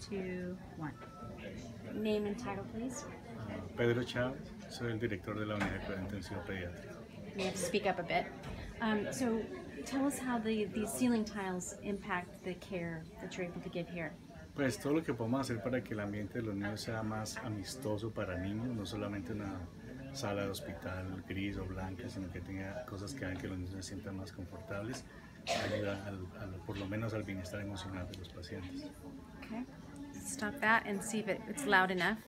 two, one. Name and title, please. Pedro Chávez, soy el director de la Unidad de Intensivo Pediátrico. You have to speak up a bit. Um, so, tell us how the, these ceiling tiles impact the care that you're able to give here. Pues todo lo que podemos hacer para que el ambiente de los niños sea más amistoso para niños, no solamente una sala de hospital gris o blanca, sino que tenga cosas que hagan que los niños se sientan más confortables, ayuda al, por lo menos al bienestar emocional de los pacientes. Okay. Stop that and see if it, it's loud enough.